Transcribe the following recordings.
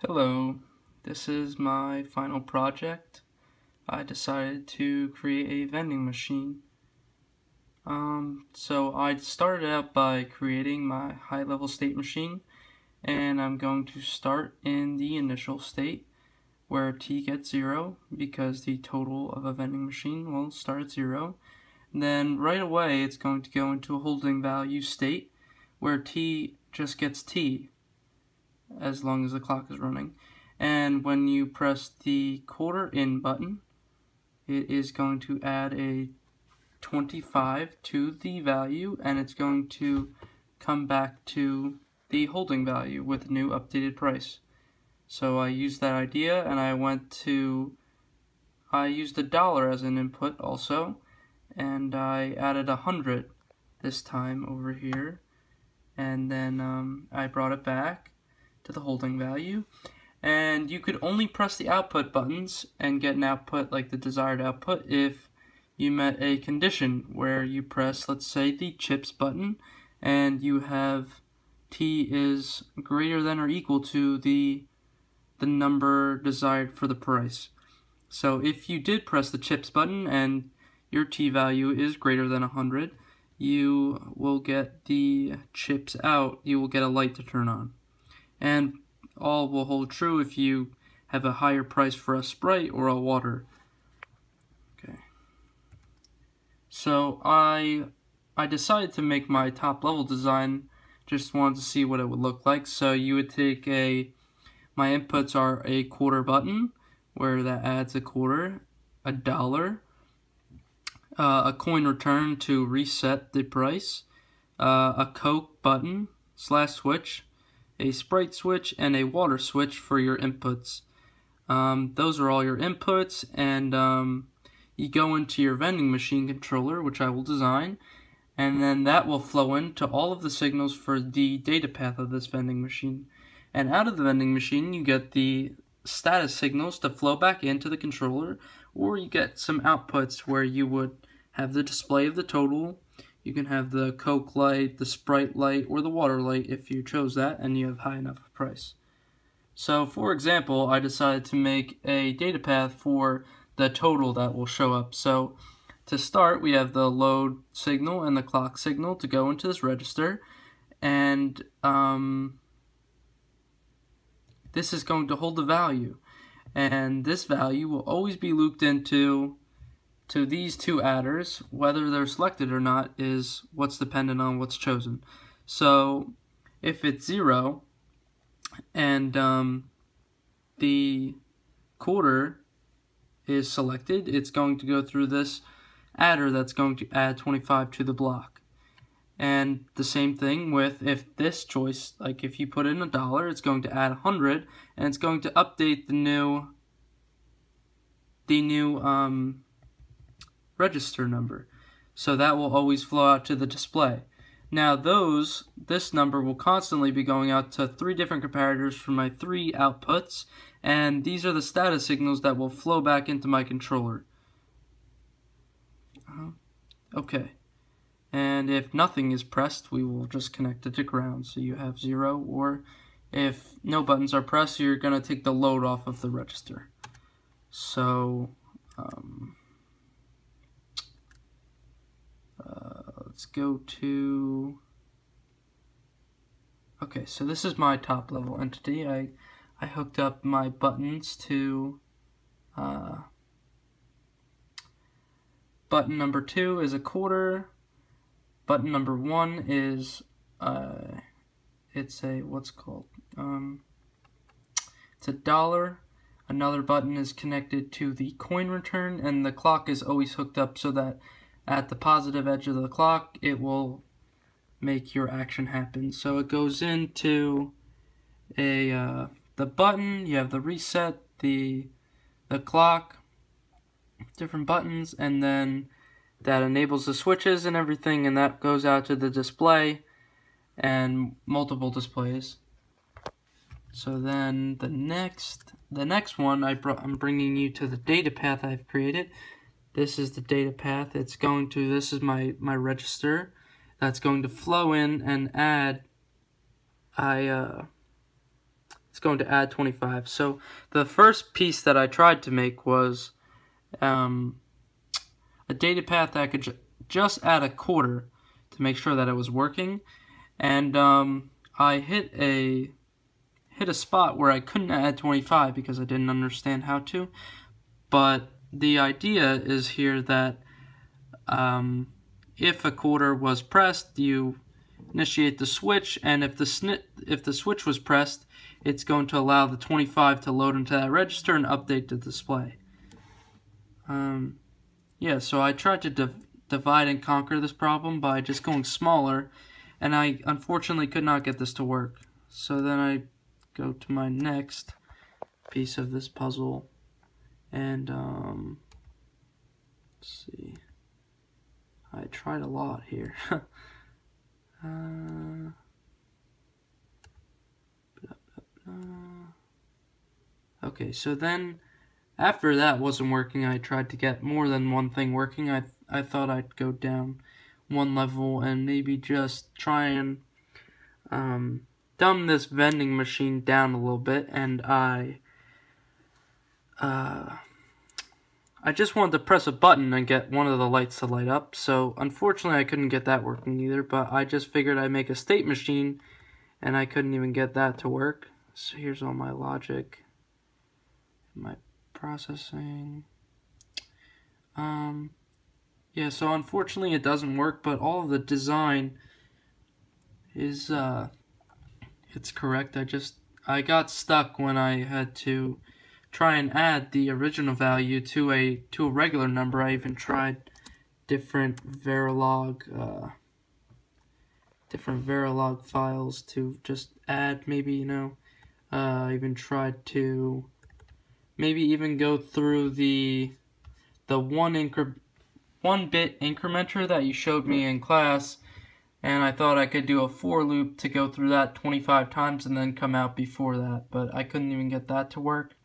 Hello, this is my final project. I decided to create a vending machine. Um, so I started out by creating my high level state machine and I'm going to start in the initial state where t gets 0 because the total of a vending machine will start at 0. Then right away it's going to go into a holding value state where t just gets t as long as the clock is running. And when you press the quarter in button, it is going to add a 25 to the value and it's going to come back to the holding value with a new updated price. So I used that idea and I went to, I used a dollar as an input also and I added a hundred this time over here and then um, I brought it back to the holding value. And you could only press the output buttons and get an output like the desired output if you met a condition where you press, let's say, the chips button and you have t is greater than or equal to the the number desired for the price. So if you did press the chips button and your t value is greater than 100, you will get the chips out, you will get a light to turn on. And all will hold true if you have a higher price for a Sprite or a water. Okay. So I I decided to make my top level design just wanted to see what it would look like. So you would take a my inputs are a quarter button where that adds a quarter, a dollar, uh, a coin return to reset the price, uh, a Coke button slash switch, a Sprite switch, and a water switch for your inputs. Um, those are all your inputs, and um, you go into your vending machine controller, which I will design, and then that will flow into all of the signals for the data path of this vending machine. And out of the vending machine, you get the status signals to flow back into the controller, or you get some outputs where you would have the display of the total, you can have the Coke light, the Sprite light, or the water light if you chose that and you have high enough price. So for example, I decided to make a data path for the total that will show up. So to start, we have the load signal and the clock signal to go into this register. And um, this is going to hold the value. And this value will always be looped into to these two adders, whether they're selected or not is what's dependent on what's chosen. So if it's 0 and um, the quarter is selected, it's going to go through this adder that's going to add 25 to the block. And the same thing with if this choice, like if you put in a dollar, it's going to add 100 and it's going to update the new the new um, register number. So that will always flow out to the display. Now those, this number will constantly be going out to three different comparators for my three outputs, and these are the status signals that will flow back into my controller. Uh-huh. Okay. And if nothing is pressed, we will just connect it to ground, so you have zero, or if no buttons are pressed, you're going to take the load off of the register. So, um, let's go to, okay, so this is my top level entity. I, I hooked up my buttons to, uh, button number two is a quarter, button number one is, uh, it's a, what's called, um, it's a dollar, another button is connected to the coin return, and the clock is always hooked up so that at the positive edge of the clock, it will make your action happen. So it goes into a uh, the button, you have the reset, the the clock, different buttons, and then that enables the switches and everything, and that goes out to the display and multiple displays. So then the next the next one I brought I'm bringing you to the data path I've created this is the data path. It's going to, this is my, my register. That's going to flow in and add, I, uh, it's going to add 25. So the first piece that I tried to make was um, a data path that could ju just add a quarter to make sure that it was working. And um, I hit a hit a spot where I couldn't add 25 because I didn't understand how to. But the idea is here that um, if a quarter was pressed, you initiate the switch, and if the if the switch was pressed, it's going to allow the 25 to load into that register and update the display. Um, yeah, so I tried to div divide and conquer this problem by just going smaller, and I unfortunately could not get this to work. So then I go to my next piece of this puzzle, and um, let's see. I tried a lot here. uh, okay, so then after that wasn't working, I tried to get more than one thing working. I I thought I'd go down one level and maybe just try and um, dumb this vending machine down a little bit, and I uh, I just wanted to press a button and get one of the lights to light up. So unfortunately, I couldn't get that working either. But I just figured I'd make a state machine, and I couldn't even get that to work. So here's all my logic, my processing. Um, yeah, so unfortunately it doesn't work, but all of the design is, uh, it's correct. I just, I got stuck when I had to try and add the original value to a, to a regular number. I even tried different Verilog, uh, different Verilog files to just add maybe, you know, uh, I even tried to maybe even go through the the one incre one bit incrementer that you showed me in class and I thought I could do a for loop to go through that 25 times and then come out before that but I couldn't even get that to work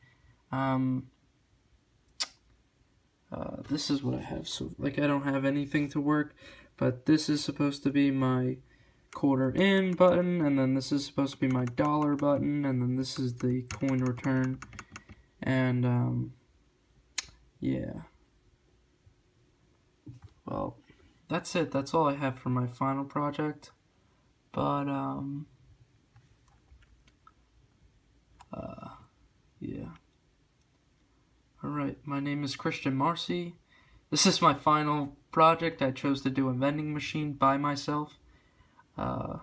um, uh, this is what I have so like I don't have anything to work but this is supposed to be my quarter in button and then this is supposed to be my dollar button and then this is the coin return and, um, yeah. Well, that's it. That's all I have for my final project. But, um, uh, yeah. Alright, my name is Christian Marcy. This is my final project. I chose to do a vending machine by myself. Uh,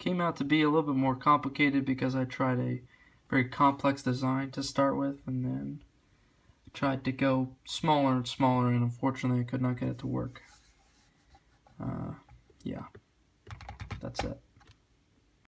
came out to be a little bit more complicated because I tried a very complex design to start with, and then tried to go smaller and smaller, and unfortunately I could not get it to work. Uh, yeah, that's it.